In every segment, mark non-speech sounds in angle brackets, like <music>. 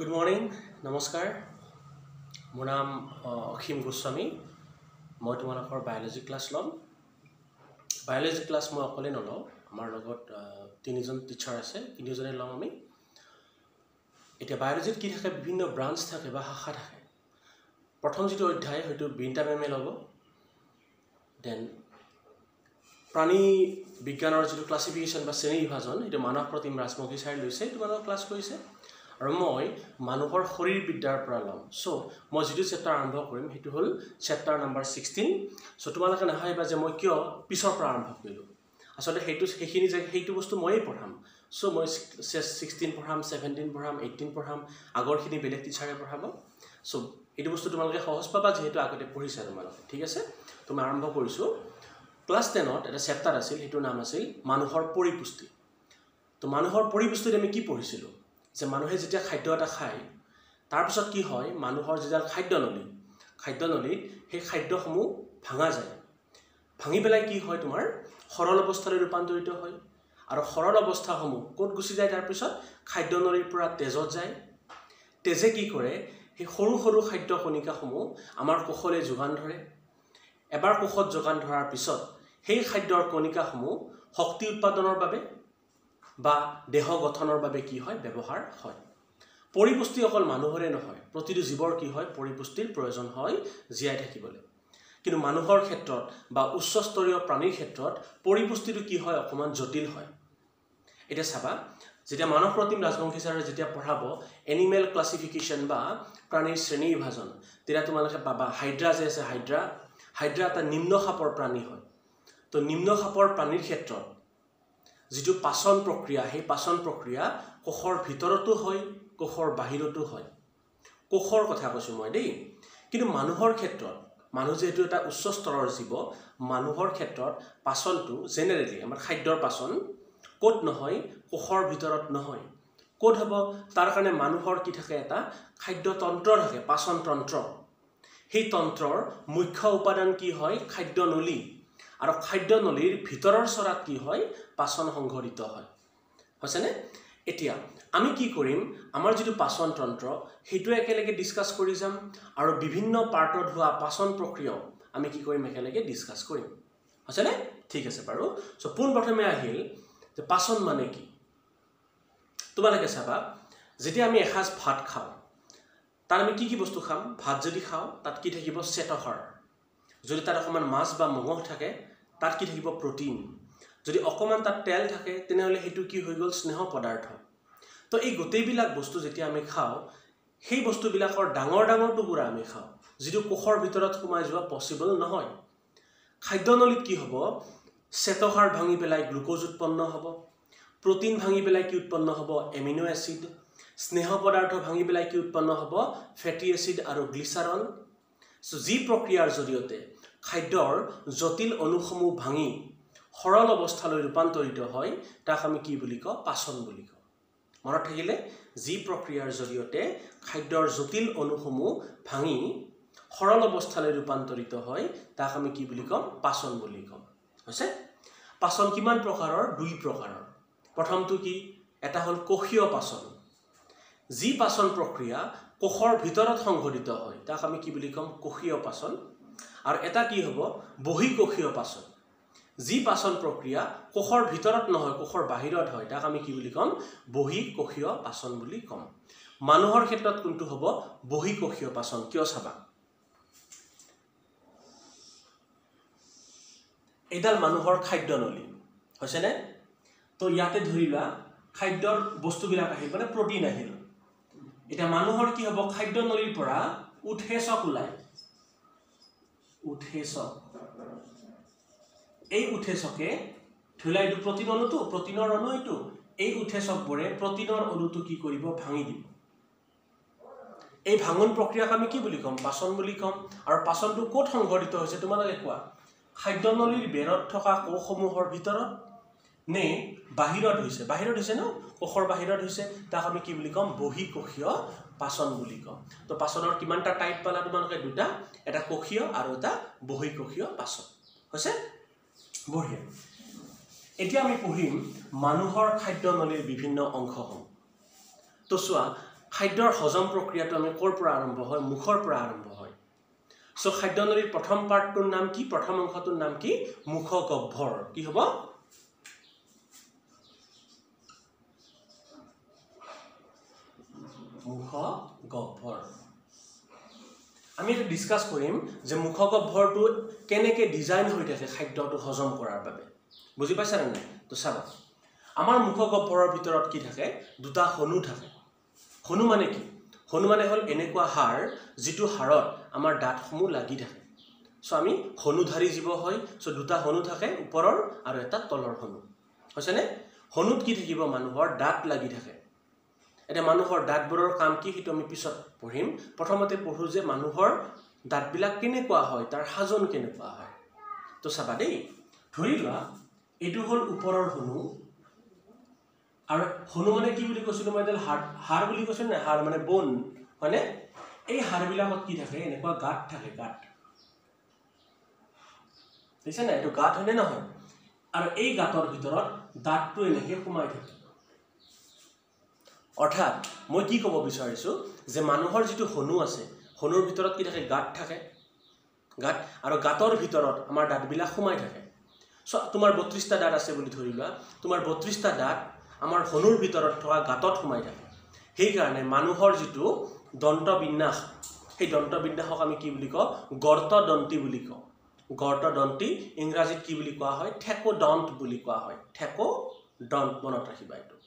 Good morning নমস্কাৰ মোৰ নাম অসীম গোস্বামী মই তোমালোকৰ বায়'লজি ক্লাছ ল'ম বায়'লজি ক্লাছ মই অকলে নলওঁ আমাৰ লগত তিনিজন টিচাৰ আছে তিনিজনে ল'ম আমি এতিয়া বায়'লজিত কি থাকে? বিভিন্ন ব্ৰাঞ্চ থাকে বা শাখা থাকে। প্ৰথম যিটো অধ্যায় হয়তো বিনিতা মেমে ল'ব। দেন প্ৰাণী বিজ্ঞানৰ যিটো ক্লাছিফিকেশ্যন বা শ্ৰেণী বিভাজন সেইটো মানৱ প্ৰতিম ৰাজমুখী ছাৰে লৈছে। সেইটো মানৱ ক্লাছ কৰিছে। আৰু মই মানুহৰ শৰীৰবিদ্যাৰ পৰা ল'ম। চ' মই যিটো চেপ্টাৰ আৰম্ভ কৰিম সেইটো হ'ল চেপ্টাৰ নাম্বাৰ ছিক্সটিন চ' তোমালোকে নাভাবিবা যে মই কিয় পিছৰ পৰা আৰম্ভ কৰিলোঁ। আচলতে সেইটো সেইখিনি যে সেইটো বস্তু ময়েই পঢ়াম। চ' মই ছিক্সটিন পঢ়াম ছেভেণ্টিন পঢ়াম এইটিন পঢ়াম আগৰখিনি বেলেগ টিচাৰে পঢ়াব। চ' এইটো বস্তু তোমালোকে সহজ পাবা যিহেতু আগতে পঢ়িছা তোমালোকে ঠিক আছে? তো মই আৰম্ভ কৰিছোঁ। ক্লাছ টেনত এটা চেপ্টাৰ আছিল সেইটোৰ নাম আছিল মানুহৰ পৰিপুষ্টি। তো মানুহৰ পৰিপুষ্টিত আমি কি পঢ়িছিলোঁ? যে মানুহে যেতিয়া খাদ্য এটা খায় তাৰপিছত কি হয় মানুহৰ যিডাল খাদ্যনলী খাদ্যনলীত সেই খাদ্যসমূহ ভাঙা যায়। ভাঙি পেলাই কি হয় তোমাৰ সৰল অৱস্থালৈ ৰূপান্তৰিত হয়। আৰু সৰল অৱস্থাসমূহ ক'ত গুচি যায় তাৰপিছত খাদ্যনলীৰ পৰা তেজত যায়। তেজে কি কৰে সেই সৰু সৰু খাদ্য কণিকাসমূহ আমাৰ কোষলৈ যোগান ধৰে। এবাৰ কোষত যোগান ধৰাৰ পিছত সেই খাদ্যৰ কণিকাসমূহ শক্তি উৎপাদনৰ বাবে বা দেহ গঠনৰ বাবে কি হয় ব্যৱহাৰ হয়। পৰিপুষ্টি অকল মানুহৰে নহয় প্ৰতিটো জীৱৰ কি হয় পৰিপুষ্টিৰ প্ৰয়োজন হয় জীয়াই থাকিবলৈ। কিন্তু মানুহৰ ক্ষেত্ৰত বা উচ্চস্তৰীয় প্ৰাণীৰ ক্ষেত্ৰত পৰিপুষ্টিটো কি হয় অকণমান জটিল হয়। এতিয়া চাবা যেতিয়া মানৱ প্ৰতিম ৰাজবংশী ছাৰে যেতিয়া পঢ়াব এনিমেল ক্লাছিফিকেশ্যন বা প্ৰাণীৰ শ্ৰেণী বিভাজন তেতিয়া তোমালোকে পাবা হাইড্ৰা যে আছে হাইড্ৰা হাইড্ৰা এটা নিম্ন সাপৰ প্ৰাণী হয়। তো নিম্ন সাপৰ প্ৰাণীৰ ক্ষেত্ৰত যিটো পাচন প্ৰক্ৰিয়া সেই পাচন প্ৰক্ৰিয়া কোষৰ ভিতৰতো হয় কোষৰ বাহিৰতো হয়। কোষৰ কথা কৈছোঁ মই দেই। কিন্তু মানুহৰ ক্ষেত্ৰত মানুহ যিহেতু এটা উচ্চ স্তৰৰ জীৱ মানুহৰ ক্ষেত্ৰত পাচনটো জেনেৰেলি আমাৰ খাদ্যৰ পাচন ক'ত নহয় কোষৰ ভিতৰত নহয়। ক'ত হ'ব? তাৰ কাৰণে মানুহৰ কি থাকে এটা খাদ্যতন্ত্ৰ থাকে পাচন তন্ত্ৰ। সেই তন্ত্ৰৰ মুখ্য উপাদান কি হয়? খাদ্যনলী আৰু খাদ্যনলীৰ ভিতৰৰ চৰাত কি হয়? পাচন সংঘটিত হয়। হৈছেনে? এতিয়া আমি কি কৰিম? আমাৰ যিটো পাচন তন্ত্ৰ সেইটো একেলগে ডিছকাছ কৰি যাম আৰু বিভিন্ন পাৰ্টত হোৱা পাচন প্ৰক্ৰিয়াও আমি কি কৰিম? একেলগে ডিছকাছ কৰিম। হৈছেনে? ঠিক আছে বাৰু। চ' পোনপ্ৰথমে আহিল যে পাচন মানে কি? তোমালোকে চাবা যেতিয়া আমি এসাঁজ ভাত খাওঁ তাত আমি কি কি বস্তু খাম? ভাত যদি খাওঁ তাত কি থাকিব? চেতসাৰ যদি তাত অকণমান মাছ বা মঙহ থাকে তাত কি থাকিব? প্ৰ'টিন। যদি অকণমান তাত তেল থাকে তেনেহ'লে সেইটো কি হৈ গ'ল? স্নেহ পদাৰ্থ। তো এই গোটেইবিলাক বস্তু যেতিয়া আমি খাওঁ সেই বস্তুবিলাকৰ ডাঙৰ ডাঙৰ টুকুৰা আমি খাওঁ যিটো কোষৰ ভিতৰত সোমাই যোৱা পচিবল নহয়। খাদ্যনলীত কি হ'ব? চেতসাৰ ভাঙি পেলাই গ্লুক'জ উৎপন্ন হ'ব। প্ৰ'টিন ভাঙি পেলাই কি উৎপন্ন হ'ব? Amino' acid. স্নেহ পদাৰ্থ ভাঙি পেলাই কি উৎপন্ন হ'ব? ফেটি এচিড আৰু গ্লিচাৰল। চ' যি প্ৰক্ৰিয়াৰ জৰিয়তে খাদ্যৰ জটিল অণুসমূহ ভাঙি সৰল অৱস্থালৈ ৰূপান্তৰিত হয় তাক আমি কি বুলি কওঁ? পাচন বুলি কওঁ। মনত থাকিলে যি প্ৰক্ৰিয়াৰ জৰিয়তে খাদ্যৰ জটিল অণুসমূহ ভাঙি সৰল অৱস্থালৈ ৰূপান্তৰিত হয় তাক আমি কি বুলি ক'ম পাচন বুলি ক'ম হৈছে? পাচন কিমান প্ৰকাৰৰ? দুই প্ৰকাৰৰ। প্ৰথমটো কি? এটা হ'ল কোষীয় পাচন। যি পাচন প্ৰক্ৰিয়া কোষৰ ভিতৰত সংঘটিত হয় তাক আমি কি বুলি ক'ম? কোষীয় পাচন। আৰু এটা কি হ'ব? বহিঃকোষীয় পাচন। যি পাচন প্ৰক্ৰিয়া কোষৰ ভিতৰত নহয় কোষৰ বাহিৰত হয় তাক আমি কি বুলি ক'ম? বহিঃকোষীয় পাচন বুলি ক'ম। মানুহৰ ক্ষেত্ৰত কোনটো হ'ব? বহিঃকোষীয় পাচন কিয় চাবা? এইডাল মানুহৰ খাদ্যনলী হৈছেনে? তো ইয়াতে ধৰি লোৱা খাদ্যৰ বস্তুবিলাক আহিল মানে প্ৰ'টিন আহিল এতিয়া মানুহৰ কি হ'ব? খাদ্যনলীৰ পৰা উৎসেচক ওলায়। উৎসেচক। এই লোৱা এইটো প্ৰ'টিন অণুটো প্ৰ'টিনৰ অণু এইটো। এই উৎসেচকবোৰে প্ৰ'টিনৰ অণুটো কি কৰিব? ভাঙি দিব। এই ভাঙন প্ৰক্ৰিয়াক আমি কি বুলি ক'ম? পাচন বুলি ক'ম। আৰু পাচনটো ক'ত সংঘটিত হৈছে তোমালোকে কোৱা? খাদ্যনলীৰ বেৰত থকা কোষসমূহৰ ভিতৰত নে বাহিৰত হৈছে? বাহিৰত হৈছে ন? কোষৰ বাহিৰত হৈছে। তাক আমি কি বুলি ক'ম? বহিঃকোষীয় পাচন বুলি ক'ম। তো পাচনৰ কিমানটা টাইপ পালা তোমালোকে? দুটা। এটা কোষীয় আৰু এটা বহিঃকোষীয় পাচন হৈছে? বঢ়িয়া এতিয়া আমি পঢ়িম মানুহৰ খাদ্যনলীৰ বিভিন্ন অংশসমূহ। তো চোৱা খাদ্যৰ হজম প্ৰক্ৰিয়াটো আমি ক'ৰ পৰা আৰম্ভ হয়? মুখৰ পৰা আৰম্ভ হয়। চ' খাদ্য নলীৰ প্ৰথম পাৰ্টটোৰ নাম কি? প্ৰথম অংশটোৰ নাম কি? মুখ গহ্বৰ কি হ'ব? মুখ গহ্বৰ আমি এইটো ডিছকাছ কৰিম যে মুখ গহ্বৰটো কেনেকৈ ডিজাইন হৈ থাকে খাদ্যটো হজম কৰাৰ বাবে। বুজি পাইছানে নাই? তো চাবা আমাৰ মুখ গহ্বৰৰ ভিতৰত কি থাকে? দুটা হনু থাকে। হনু মানে কি? হনু মানে হ'ল এনেকুৱা হাড় যিটো হাড়ত আমাৰ দাঁতসমূহ লাগি থাকে। চ' আমি হনুধাৰী জীৱ হয় চ' দুটা হনু থাকে ওপৰৰ আৰু এটা তলৰ হনু হৈছেনে হনুত কি থাকিব? মানুহৰ দাঁত লাগি থাকে। এতিয়া মানুহৰ দাঁতবোৰৰ কাম কি সেইটো আমি পিছত পঢ়িম। প্ৰথমতে পঢ়োঁ যে মানুহৰ দাঁতবিলাক কেনেকুৱা হয় তাৰ সাজন কেনেকুৱা হয়। তো চাবা দেই ধৰি লোৱা এইটো হ'ল ওপৰৰ হনু আৰু হনু মানে কি বুলি কৈছিলোঁ মই এতিয়া হাড় হাড় বুলি কৈছোঁ নাই? হাড় মানে বন হয়নে? এই হাড়বিলাকত কি থাকে? এনেকুৱা গাঁত থাকে গাঁত। দেখিছে নাই? এইটো গাঁত হয়নে নহয়? আৰু এই গাঁতৰ ভিতৰত দাঁতটো এনেকৈ সোমাই থাকে। অৰ্থাৎ মই কি ক'ব বিচাৰিছোঁ যে মানুহৰ যিটো হনু আছে হনুৰ ভিতৰত কি থাকে? গাঁত থাকে। গাঁত আৰু গাঁতৰ ভিতৰত আমাৰ দাঁতবিলাক সোমাই থাকে। চ' তোমাৰ বত্ৰিছটা দাঁত আছে বুলি ধৰি লোৱা। তোমাৰ বত্ৰিছটা দাঁত আমাৰ হনুৰ ভিতৰত থকা গাঁতত সোমাই থাকে। সেইকাৰণে মানুহৰ যিটো দন্তবিন্যাস সেই দন্তবিন্যাসক আমি কি বুলি কওঁ? গৰ্তদন্তী বুলি কওঁ। গৰ্তদন্তী ইংৰাজীত কি বুলি কোৱা হয়? ঠেকো দন্ত বুলি কোৱা হয়। ঠেকো দন্ত মনত ৰাখিবা এইটো।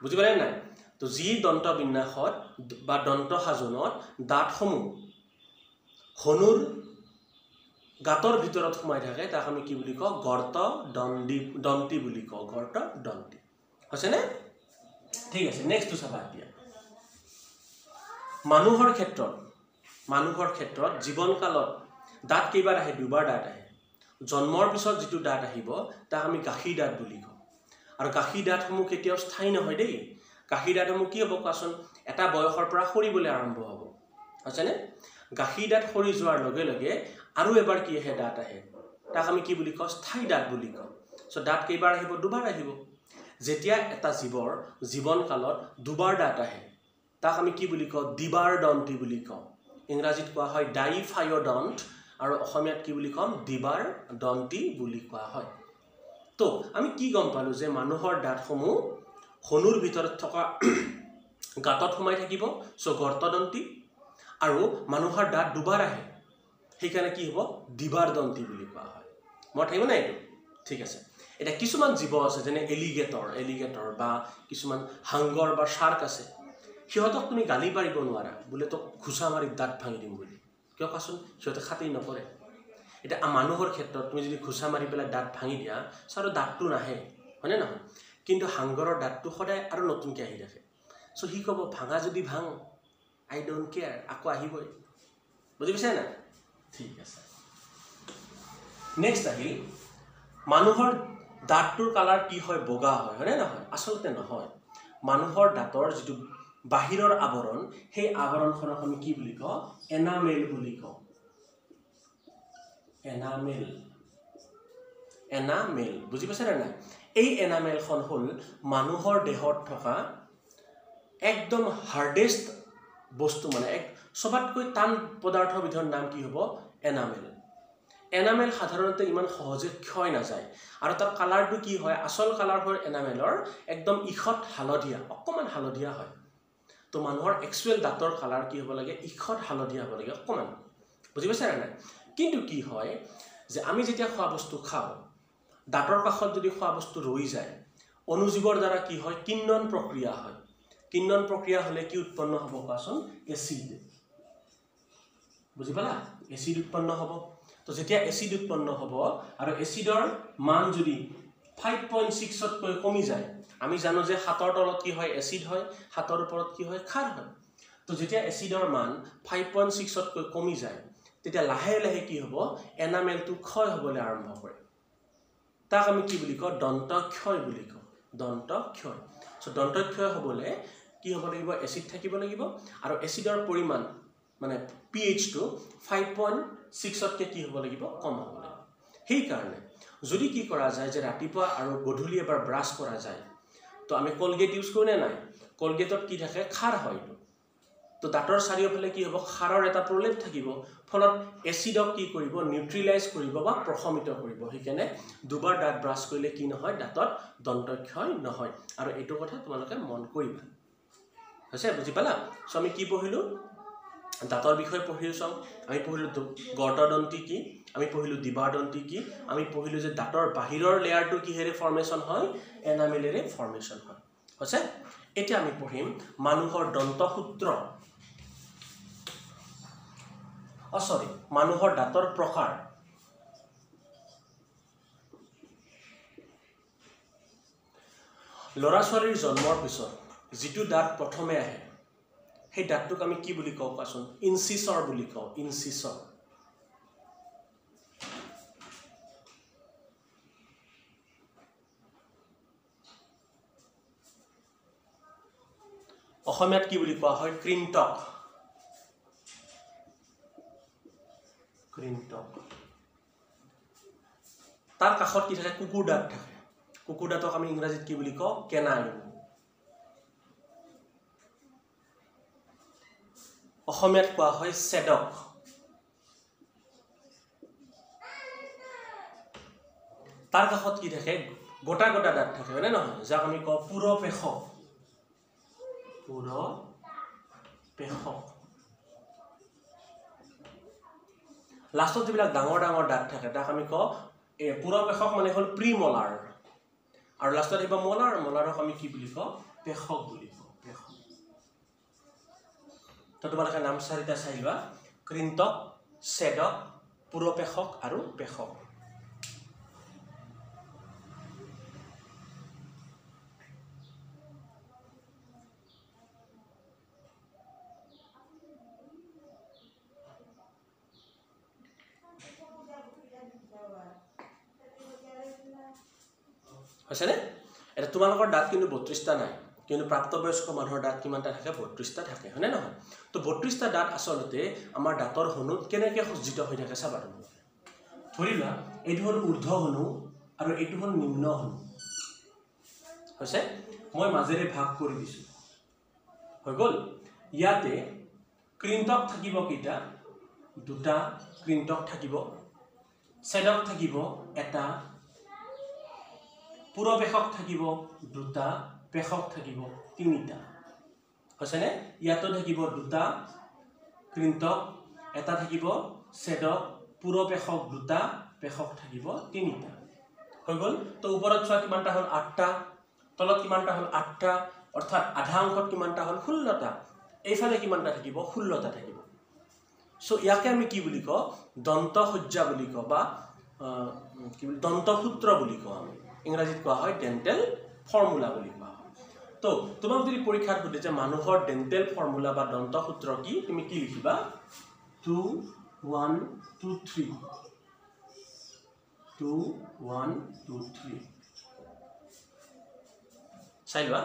বুজি পালে নাই? তো যি দন্তবিন্যাসত বা দন্ত সাজনত দাঁতসমূহ হনুৰ গাঁতৰ ভিতৰত সোমাই থাকে তাক আমি কি বুলি কওঁ? গৰ্ত দণ্ডী দন্তী বুলি কওঁ। গৰ্ত দন্তী। হৈছেনে ঠিক আছে নেক্সটটো চাবা এতিয়া। মানুহৰ ক্ষেত্ৰত মানুহৰ ক্ষেত্ৰত জীৱনকালত দাঁত কেইবাৰ আহে? দুবাৰ দাঁত আহে। জন্মৰ পিছত যিটো দাঁত আহিব তাক আমি গাখীৰ দাঁত বুলি কওঁ। আৰু গাখীৰ দাঁতসমূহ কেতিয়াও স্থায়ী নহয় দেই। গাখীৰ দাঁতসমূহ কি হ'ব কোৱাচোন? এটা বয়সৰ পৰা সৰিবলৈ আৰম্ভ হ'ব। হৈছেনে? গাখীৰ দাঁত সৰি যোৱাৰ লগে লগে আৰু এবাৰ কি আহে? দাঁত আহে। তাক আমি কি বুলি কওঁ? স্থায়ী দাঁত বুলি কওঁ। চ' দাঁত কেইবাৰ আহিব? দুবাৰ আহিব। যেতিয়া এটা জীৱৰ জীৱনকালত দুবাৰ দাঁত আহে তাক আমি কি বুলি কওঁ? দিবাৰ দন্তী বুলি কওঁ। ইংৰাজীত কোৱা হয় ডাইফায়ডণ্ট আৰু অসমীয়াত কি বুলি ক'ম? দিবাৰ দন্তী বুলি কোৱা হয়। তো আমি কি গম পালোঁ যে মানুহৰ দাঁতসমূহ হনুৰ ভিতৰত থকা <clears throat> গাঁতত সোমাই থাকিব চ' গৰ্তদন্তী আৰু মানুহৰ দাঁত দুবাৰ আহে সেইকাৰণে কি হ'ব? দিবাৰ দন্তী বুলি কোৱা হয়। মই থাকিব নাই এইটো? ঠিক আছে। এতিয়া কিছুমান জীৱ আছে যেনে এলিগেটৰ এলিগেটৰ বা কিছুমান হাংগৰ বা শ্বাৰ্ক আছে। সিহঁতক তুমি গালি পাৰিব নোৱাৰা। বোলে তোক ঘোচা মাৰি দাঁত ভাঙি দিম বুলি। কিয় কোৱাচোন? সিহঁতে খাতি নকৰে। এতিয়া মানুহৰ ক্ষেত্ৰত তুমি যদি ঘোচা মাৰি পেলাই দাঁত ভাঙি দিয়া চাৰ দাঁতটো নাহে হয়নে নহয়? কিন্তু হাংগৰৰ দাঁতটো সদায় আৰু নতুনকৈ আহি থাকে। চ' সি ক'ব ভাঙা যদি ভাং আই ডোণ্ট কেয়াৰ আকৌ আহিবই। বুজি পাইছে নাই? ঠিক আছে। নেক্সট আহিল মানুহৰ দাঁতটোৰ কালাৰ কি হয় বগা হয় হয়নে নহয়? আচলতে নহয়। মানুহৰ দাঁতৰ যিটো বাহিৰৰ আৱৰণ সেই আৱৰণখনক আমি কি বুলি কওঁ? এনামেল বুলি কওঁ। এনামেল এনামেল বুজি পাইছেনে নাই? এই এনামেলখন হ'ল মানুহৰ দেহত থকা একদম হাৰ্ডেষ্ট বস্তু মানে এক চবাতকৈ টান পদাৰ্থবিধৰ নাম কি হ'ব? এনামেল। এনামেল সাধাৰণতে ইমান সহজে ক্ষয় নাযায়। আৰু তাৰ কালাৰটো কি হয়? আচল কালাৰ হয় এনামেলৰ একদম ইখত হালধীয়া অকণমান হালধীয়া হয়। তো মানুহৰ একচুৱেল দাঁতৰ কালাৰ কি হ'ব লাগে? ইখত হালধীয়া হ'ব লাগে অকণমান। বুজি পাইছেনে নাই? কিন্তু কি হয় যে আমি যেতিয়া খোৱা বস্তু খাওঁ দাঁতৰ কাষত যদি খোৱা বস্তু ৰৈ যায় অনুজীৱৰ দ্বাৰা কি হয়? কিন্নন প্ৰক্ৰিয়া হয়। কিন্নন প্ৰক্ৰিয়া হ'লে কি উৎপন্ন হ'ব কোৱাচোন? এচিড। বুজি পালা? এচিড উৎপন্ন হ'ব। তো যেতিয়া এচিড উৎপন্ন হ'ব আৰু এচিডৰ মান যদি ফাইভ পইণ্ট ছিক্সতকৈ কমি যায় আমি জানো যে হাতৰ তলত কি হয়? এচিড হয়। হাতৰ ওপৰত কি হয়? খাৰ হয়। তো যেতিয়া এচিডৰ মান ফাইভ পইণ্ট ছিক্সতকৈ কমি যায় তেতিয়া লাহে লাহে কি হ'ব? এনামেলটো ক্ষয় হ'বলৈ আৰম্ভ কৰে। তাক আমি কি বুলি কওঁ? দন্তক্ষয় বুলি কওঁ। দন্তক্ষয়। চ' দন্তক্ষয় হ'বলৈ কি হ'ব লাগিব? এচিড থাকিব লাগিব। আৰু এচিডৰ পৰিমাণ মানে পি এইচটো ফাইভ পইণ্ট ছিক্সতকৈ কি হ'ব লাগিব? কম হ'ব লাগিব। সেইকাৰণে যদি কি কৰা যায় যে ৰাতিপুৱা আৰু গধূলি এবাৰ ব্ৰাছ কৰা যায় তো আমি কলগেট ইউজ কৰোঁ নে নাই? কলগেটত কি থাকে? খাৰ হয় এইটো। তো দাঁতৰ চাৰিওফালে কি হ'ব? সাৰৰ এটা প্ৰলেপ থাকিব। ফলত এচিডক কি কৰিব? নিউট্ৰিলাইজ কৰিব বা প্ৰশমিত কৰিব। সেইকাৰণে দুবাৰ দাঁত ব্ৰাছ কৰিলে কি নহয়? দাঁতত দন্তক্ষয় নহয়। আৰু এইটো কথা তোমালোকে মন কৰিবা। হৈছে? বুজি পালা? চ' আমি কি পঢ়িলোঁ? দাঁতৰ বিষয়ে পঢ়িলোঁ চাওঁ আমি পঢ়িলোঁ গৰ্দদন্তি কি? আমি পঢ়িলোঁ দিবাৰদন্তি কি? আমি পঢ়িলোঁ যে দাঁতৰ বাহিৰৰ লেয়াৰটো কিহেৰে ফৰ্মেশ্যন হয়? এনামেলেৰে ফৰ্মেশ্যন হয়। হৈছে? এতিয়া আমি পঢ়িম মানুহৰ দন্তসূত্ৰ অ চৰি মানুহৰ দাঁতৰ প্ৰকাৰ ল'ৰা ছোৱালীৰ জন্মৰ পিছত যিটো দাঁত প্ৰথমে আহে সেই দাঁতটোক আমি কি বুলি কওঁ কোৱাচোন? ইনচিচৰ বুলি কওঁ ইনচিচৰ। অসমীয়াত কি বুলি কোৱা হয়? কৃন্তক তাৰ কাষত কি থাকে কুকুৰ দাঁত থাকে কুকুৰ দাঁতক আমি ইংৰাজীত কি বুলি কওঁ কেনাইন অসমীয়াত কোৱা হয় চেডক তাৰ কাষত কি থাকে গোটা গোটা দাঁত থাকে হয়নে নহয় যাক আমি কওঁ পুৰপেশক পুৰপেশক লাষ্টত যিবিলাক ডাঙৰ ডাঙৰ দাঁত থাকে তাক আমি কওঁ এই পুৰপেশক মানে হ'ল প্ৰি মলাৰ আৰু লাষ্টত আহিব মলাৰ মলাৰক আমি কি বুলি কওঁ? পেশক বুলি কওঁ পেশক। তো তোমালোকে নাম চাৰিটা চাই লোৱা। কৃন্তক চেদক পুৰপেশক আৰু পেশক হৈছেনে এতিয়া তোমালোকৰ দাঁত কিন্তু বত্ৰিছটা নাই কিন্তু প্ৰাপ্তবয়স্ক মানুহৰ দাঁত কিমানটা থাকে? বত্ৰিছটা থাকে হয়নে নহয়? তো বত্ৰিছটা দাঁত আচলতে আমাৰ দাঁতৰ হনুত কেনেকৈ সজ্জিত হৈ থাকে চাবা তোমালোকে ধৰি লোৱা এইটো হ'ল ঊৰ্ধ হনু আৰু এইটো হ'ল নিম্ন হনু। হৈছে? মই মাজেৰে ভাগ কৰি দিছোঁ। হৈ গ'ল? ইয়াতে কৃন্তক থাকিব কেইটা? দুটা কৃন্তক থাকিব চেদক থাকিব এটা পুৰপেশক থাকিব দুটা পেশক থাকিব তিনিটা। হৈছেনে? ইয়াতো থাকিব দুটা কৃন্তক এটা থাকিব চেদক পুৰপেশক দুটা পেশক থাকিব তিনিটা। হৈ গ'ল? তো ওপৰত চোৱা কিমানটা হ'ল? আঠটা। তলত কিমানটা হ'ল? আঠটা। অৰ্থাৎ আধা অংশত কিমানটা হ'ল? ষোল্লটা। এইফালে কিমানটা থাকিব? ষোল্লটা থাকিব। চ' ইয়াকে আমি কি বুলি কওঁ? দন্তসজ্জা বুলি কওঁ বা কি বুলি দন্তসূত্ৰ বুলি কওঁ আমি। ইংৰাজীত কোৱা হয় ডেণ্টেল ফৰ্মুলা বুলি কোৱা হয়। তো তোমাক যদি পৰীক্ষাত সোধে যে মানুহৰ ডেণ্টেল ফৰ্মুলা বা দন্তসূত্ৰ কি তুমি কি লিখিবা? Two one two three two one two three চাই লোৱা।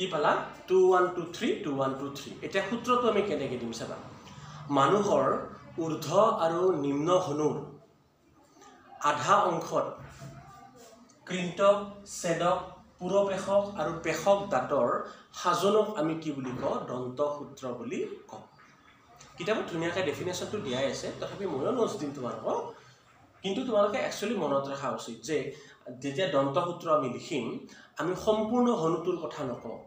কি পালা? Two one two three two one two three এতিয়া সূত্ৰটো আমি কেনেকৈ দিম চাবা? মানুহৰ ঊৰ্ধ আৰু নিম্ন হনুৰ আধা অংশত কৃন্তক ছেদক পুৰপেশক আৰু পেশক দাঁতৰ সাজনক আমি কি বুলি কওঁ? দন্তসূত্ৰ বুলি কওঁ। কিতাপত ধুনীয়াকৈ ডেফিনেশ্যনটো দিয়াই আছে। তথাপি ময়ো নোটছ দিম তোমালোকক। কিন্তু তোমালোকে একচুৱেলি মনত ৰখা উচিত যে যেতিয়া দন্তসূত্ৰ আমি লিখিম আমি সম্পূৰ্ণ হনুটোৰ কথা নকওঁ।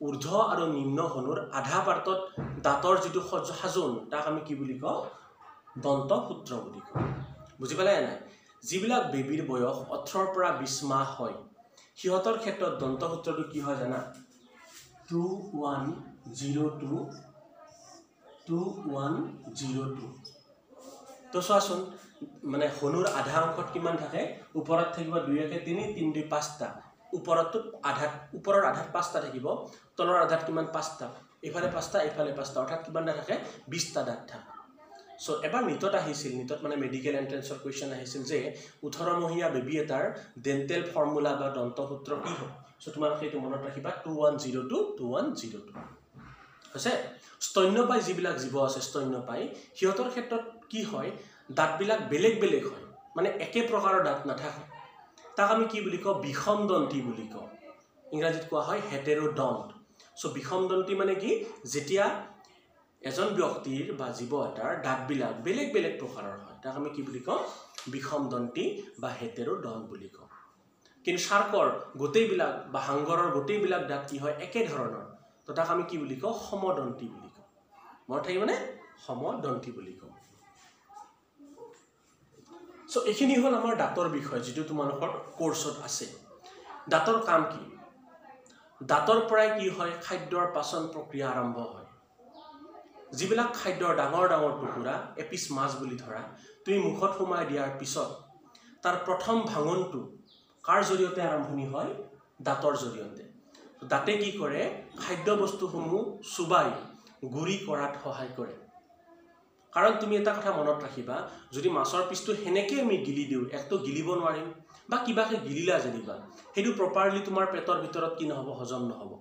ঊৰ্ধ আৰু নিম্ন হনুৰ আধা পাৰ্টত দাঁতৰ যিটো সজ সাজোন তাক আমি কি বুলি কওঁ? দন্তসূত্ৰ বুলি কওঁ। বুজি পালে নাই? যিবিলাক বেবীৰ বয়স ওঠৰৰ পৰা বিছ মাহ হয় সিহঁতৰ ক্ষেত্ৰত দন্তসূত্ৰটো কি হয় জানা? Two one zero' two two one zero' two. তো চোৱাচোন মানে হনুৰ আধা অংশত কিমান থাকে? ওপৰত থাকিব দুই একে তিনি তিনি দুই পাঁচটা। ওপৰতো আধাত ওপৰৰ আধাত পাঁচটা থাকিব তলৰ আধাত কিমান পাঁচটা? এইফালে পাঁচটা এইফালে পাঁচটা অৰ্থাৎ কিমানটা থাকে বিছটা দাঁত থাকে চ' এবাৰ নিটত আহিছিল নিটত মানে মেডিকেল এণ্ট্ৰেঞ্চৰ কুৱেশ্যন আহিছিল যে ওঠৰমহীয়া বেবী এটাৰ ডেণ্টেল ফৰ্মুলা বা দন্তসূত্ৰ কি হয়? চ' তোমালোকে এইটো মনত ৰাখিবা two one zero' two two one zero' two হৈছে স্তন্যপায়ী যিবিলাক জীৱ আছে স্তন্যপায়ী সিহঁতৰ ক্ষেত্ৰত কি হয়? দাঁতবিলাক বেলেগ বেলেগ হয়। মানে একে প্ৰকাৰৰ দাঁত নাথাকে। তাক আমি কি বুলি কওঁ বিষমদন্তী বুলি কওঁ ইংৰাজীত কোৱা হয় হেটেৰোডণ্ট চ' বিষমদন্তী মানে কি? যেতিয়া এজন ব্যক্তিৰ বা জীৱ এটাৰ দাঁতবিলাক বেলেগ বেলেগ প্ৰকাৰৰ হয় তাক আমি কি বুলি কওঁ? বিষমদন্তী বা হেটেৰোডণ্ট বুলি কওঁ। কিন্তু চাৰ্কৰ গোটেইবিলাক বা সাংগৰৰ গোটেইবিলাক দাঁত কি হয়? একে ধৰণৰ। তো তাক আমি কি বুলি কওঁ? সমদন্তী বুলি কওঁ। মনত থাকি মানে সমদন্তী বুলি কওঁ। চ' এইখিনি হ'ল আমাৰ দাঁতৰ বিষয় যিটো তোমালোকৰ কৰ্চত আছে। দাঁতৰ কাম কি? দাঁতৰ পৰাই কি হয়? খাদ্যৰ পাচন প্ৰক্ৰিয়া আৰম্ভ হয়। যিবিলাক খাদ্যৰ ডাঙৰ ডাঙৰ টুকুৰা এপিচ মাছ বুলি ধৰা তুমি মুখত সোমাই দিয়াৰ পিছত তাৰ প্ৰথম ভাঙনটো কাৰ জৰিয়তে আৰম্ভণি হয়? দাঁতৰ জৰিয়তে। দাঁতে কি কৰে? খাদ্যবস্তুসমূহ চুবাই গুৰি কৰাত সহায় কৰে। কাৰণ তুমি এটা কথা মনত ৰাখিবা যদি মাছৰ পিচটো সেনেকৈ আমি গিলি দিওঁ একটো গিলিব নোৱাৰিম বা কিবাকে গিলিলা যেনিবা সেইটো প্ৰপাৰলি তোমাৰ পেটৰ ভিতৰত কি নহ'ব হজম নহ'ব।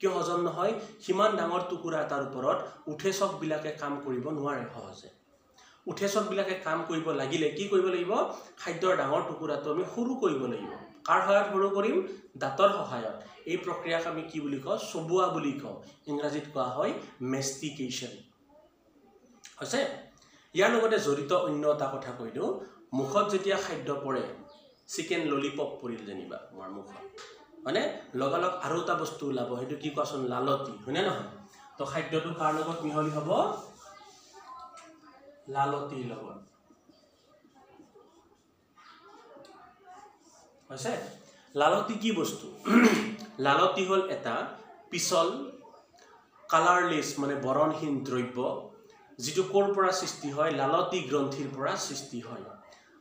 কিয় হজম নহয়? সিমান ডাঙৰ টুকুৰা এটাৰ ওপৰত উঠেচকবিলাকে কাম কৰিব নোৱাৰে সহজে। উঠেচকবিলাকে কাম কৰিব লাগিলে কি কৰিব লাগিব? খাদ্যৰ ডাঙৰ টুকুৰাটো আমি সৰু কৰিব লাগিব। কাৰ সহায়ত সৰু কৰিম? দাঁতৰ সহায়ত। এই প্ৰক্ৰিয়াক আমি কি বুলি কওঁ? চবোৱা বুলি কওঁ। ইংৰাজীত কোৱা হয় মেষ্টিকেশ্যন। হৈছে। ইয়াৰ লগতে জড়িত অন্য এটা কথা কৈ দিওঁ। মুখত যেতিয়া খাদ্য পৰে চিকেন ললিপপ পৰিল যেনিবা আমাৰ মুখত। হয়নে লগালগ আৰু এটা বস্তু ওলাব সেইটো কি কোৱাচোন? লালতি হয়নে নহয়? তো খাদ্যটো কাৰ লগত মিহলি হ'ব? লালতিৰ লগত। হৈছে? লালতি কি বস্তু? <clears throat> লালতি হ'ল এটা পিছল কালাৰলেছ মানে বৰণহীন দ্ৰব্য যিটো ক'ৰ পৰা সৃষ্টি হয় লালতি গ্ৰন্থিৰ পৰা সৃষ্টি হয়।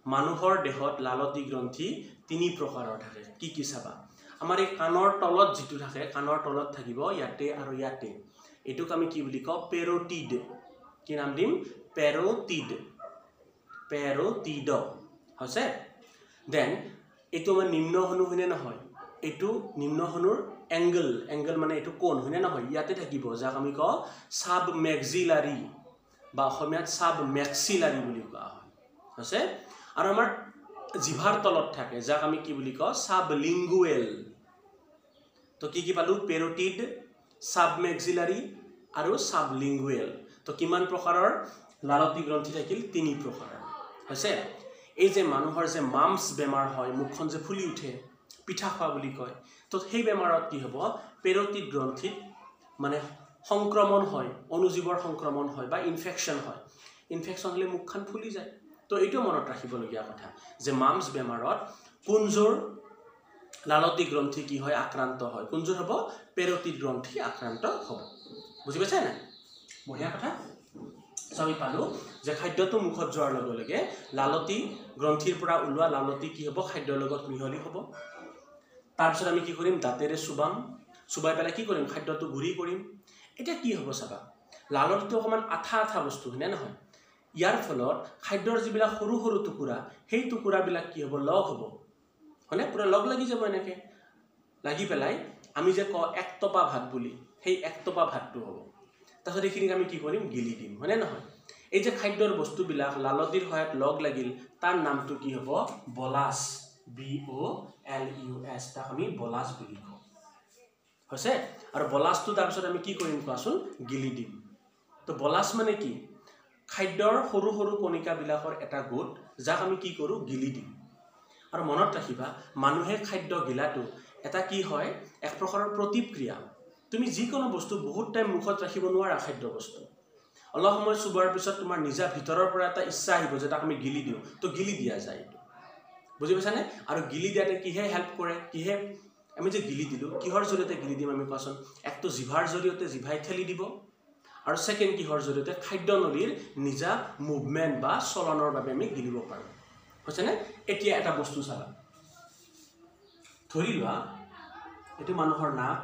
মানুহৰ দেহত লালতি গ্ৰন্থি তিনি প্ৰকাৰৰ থাকে। কি কি চাবা? আমাৰ এই কাণৰ তলত যিটো থাকে কাণৰ তলত থাকিব ইয়াতে আৰু ইয়াতে। এইটোক আমি কি বুলি কওঁ? পেৰটিড। কি নাম দিম? পেৰটিড। পেৰটিড। হৈছে? দেন এইটো আমাৰ নিম্ন হনু হয়নে নহয়? এইটো নিম্ন হনুৰ এংগল এংগল মানে এইটো কোন হয়নে নহয়? ইয়াতে থাকিব যাক আমি কওঁ চাব মেক্সিলাৰী অসমীয়াত চাব মেক্সিলাৰী বুলি কোৱা হয়। হৈছে আৰু আমাৰ জিভাৰ তলত থাকে যাক আমি কি বুলি কওঁ? চাব লিংগুৱেল তো কি কি পালোঁ? পেৰটিড চাব মেক্সিলাৰী আৰু চাব লিংগুৱেল তো কিমান প্ৰকাৰৰ? লালতি গ্ৰন্থি থাকিল তিনি প্ৰকাৰৰ। হৈছে? এই যে মানুহৰ যে মামছ বেমাৰ হয় মুখখন যে ফুলি উঠে পিঠা খোৱা বুলি কয় তো সেই বেমাৰত কি হ'ব? পেৰটিড গ্ৰন্থিত মানে সংক্ৰমণ হয় অনুজীৱৰ সংক্ৰমণ হয় বা ইনফেকশ্যন হয়। ইনফেকশ্যন হ'লে মুখখন ফুলি যায়। তো এইটো মনত ৰাখিবলগীয়া কথা যে মামছ বেমাৰত কোনযোৰ লালতি গ্ৰন্থি কি হয় আক্ৰান্ত হয় কোনযোৰ হ'ব? পেৰটিড গ্ৰন্থি আক্ৰান্ত হ'ব। বুজি পাইছে নাই? বঢ়িয়া কথা। আমি পালোঁ যে খাদ্যটো মুখত যোৱাৰ লগে লগে লালতি গ্ৰন্থিৰ পৰা ওলোৱা লালতি কি হ'ব? খাদ্যৰ লগত মিহলি হ'ব। তাৰপিছত আমি কি কৰিম? দাঁতেৰে চুবাম। চুবাই পেলাই কি কৰিম? খাদ্যটো গুৰি কৰিম। এতিয়া কি হ'ব চাবা? লালতিটো অকণমান আঠা আঠা বস্তু হয়নে নহয়? ইয়াৰ ফলত খাদ্যৰ যিবিলাক সৰু সৰু টুকুৰা সেই টুকুৰাবিলাক কি হ'ব? লগ হ'ব। হয়নে? পূৰা লগ লাগি যাব এনেকৈ। লাগি পেলাই আমি যে কওঁ একটপা ভাত বুলি সেই একটপা ভাতটো হ'ব। তাৰপিছত এইখিনিক আমি কি কৰিম? গিলি দিম। হয়নে নহয়? এই যে খাদ্যৰ বস্তুবিলাক লালতিৰ সহায়ত লগ লাগিল তাৰ নামটো কি হ'ব? Bolus B O' L U S তাক আমি বলাছ বুলি কওঁ। হৈছে আৰু বলাছটো তাৰপিছত আমি কি কৰিম কোৱাচোন? গিলি দিম। তো বলাছ মানে কি? খাদ্যৰ সৰু সৰু কণিকাবিলাকৰ এটা গোট যাক আমি কি কৰোঁ? গিলি দিম। আৰু মনত ৰাখিবা মানুহে খাদ্য গিলাটো এটা কি হয়? এক প্ৰকাৰৰ প্ৰতিক্ৰিয়া। তুমি যিকোনো বস্তু বহুত টাইম মুখত ৰাখিব নোৱাৰা খাদ্য বস্তু। অলপ সময় চুবোৱাৰ পিছত তোমাৰ নিজা ভিতৰৰ পৰা এটা ইচ্ছা আহিব যে তাক আমি গিলি দিওঁ। তো গিলি দিয়া যায় এইটো। বুজি পাইছানে? আৰু গিলি দিয়াতে কিহে হেল্প কৰে? কিহে আমি যে গিলি দিলোঁ কিহৰ জৰিয়তে গিলি দিম আমি কোৱাচোন? একটো জিভাৰ জৰিয়তে জিভাই ঠেলি দিব আৰু ছেকেণ্ড কিহৰ জৰিয়তে খাদ্যনলীৰ নিজা মুভমেণ্ট বা চলনৰ বাবে আমি গিলিব পাৰোঁ। হৈছেনে এতিয়া এটা বস্তু চাবা। ধৰি লোৱা এইটো মানুহৰ নাক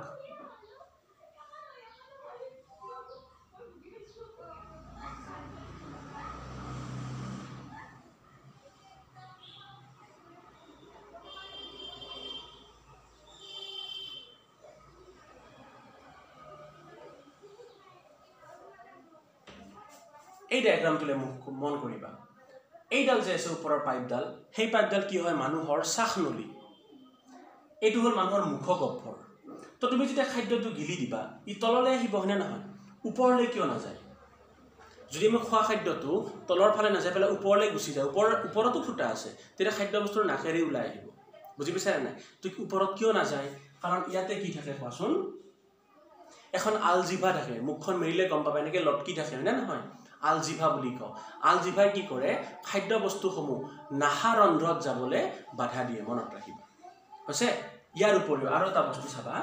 এই ডায়েগ্ৰামটোলৈ মোক মন কৰিবা। এইডাল যে আছে ওপৰৰ পাইপডাল সেই পাইপডাল কি হয়? মানুহৰ শ্বাসনলী এইটো হ'ল মানুহৰ মুখগহ্বৰ তো তুমি যেতিয়া খাদ্যটো গিলি দিবা ই তললৈ আহিব হয়নে নহয়? ওপৰলৈ কিয় নাযায়? যদি আমি খোৱা খাদ্যটো তলৰ ফালে নাযাই পেলাই ওপৰলৈ গুচি যায় ওপৰ ওপৰতো ফুটা আছে তেতিয়া খাদ্যবস্তুৰ নাকেৰে ওলাই আহিব। বুজি পাইছানে নাই? তো ওপৰত কিয় নাযায়? কাৰণ ইয়াতে কি থাকে কোৱাচোন? এখন আলজিভা থাকে মুখখন মেৰিলে গম পাবা এনেকৈ লটকি থাকে হয়নে নহয়? আলজিভা বুলি কওঁ। আলজিভাই কি কৰে? খাদ্যবস্তুসমূহ নাহা ৰন্ধ্ৰত যাবলৈ বাধা দিয়ে মনত ৰাখিবা। হৈছে? ইয়াৰ উপৰিও আৰু এটা বস্তু চাবা।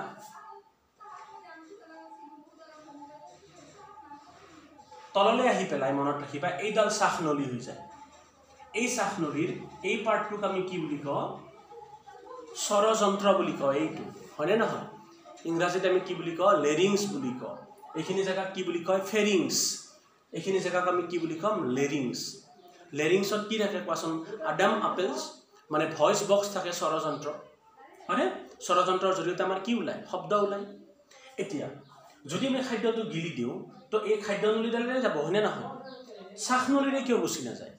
তললৈ আহি পেলাই মনত ৰাখিবা এইডাল শ্বাসনলী হৈ যায়। এই শ্বাসনলীৰ এই পাৰ্টটোক আমি কি বুলি কওঁ? স্বৰযন্ত্ৰ বুলি কওঁ এইটো। হয়নে নহয়? ইংৰাজীত আমি কি বুলি কওঁ? লেৰিংছ বুলি কওঁ। এইখিনি জেগাক কি বুলি কয়? ফেৰিংছ। এইখিনি জেগাক আমি কি বুলি ক'ম? লেৰিংছ লেৰিংছত কি থাকে কোৱাচোন? আডাম আপেলছ মানে ভইচ বক্স থাকে স্বৰযন্ত্ৰ হয়নে? স্বৰযন্ত্ৰৰ জৰিয়তে আমাৰ কি ওলায়? শব্দ ওলায়। এতিয়া যদি আমি খাদ্যটো গিলি দিওঁ তো এই খাদ্যনলীডালেৰে যাব হয়নে নহয়? শ্বাসনলীৰে কিয় গুচি নাযায়?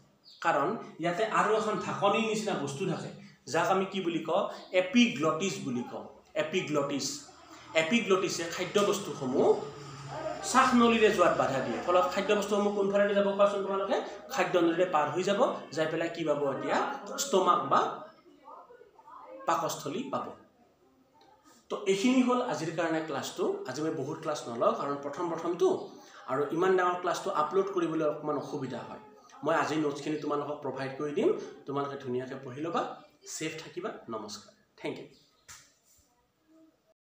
কাৰণ ইয়াতে আৰু এখন ঢাকনিৰ নিচিনা বস্তু থাকে যাক আমি কি বুলি কওঁ? এপিগ্লটিছ বুলি কওঁ। এপিগ্লটিছ এপিগ্লটিছে খাদ্যবস্তুসমূহ শ্বাসনলীৰে যোৱাত বাধা দিয়ে। ফলত খাদ্যবস্তুসমূহ কোনফালেৰে যাব কোৱাচোন তোমালোকে? খাদ্যনলীৰে পাৰ হৈ যাব যাই পেলাই কি পাব এতিয়া? ষ্টমাক বা পাকস্থলী পাব। তো এইখিনি হ'ল আজিৰ কাৰণে ক্লাছটো। আজি মই বহুত ক্লাছ নলওঁ কাৰণ প্ৰথম প্ৰথমটো আৰু ইমান ডাঙৰ ক্লাছটো আপলোড কৰিবলৈ অকণমান অসুবিধা হয়। মই আজি নোটছখিনি তোমালোকক প্ৰভাইড কৰি দিম। তোমালোকে ধুনীয়াকৈ পঢ়ি ল'বা। ছেফ থাকিবা। নমস্কাৰ। Thank U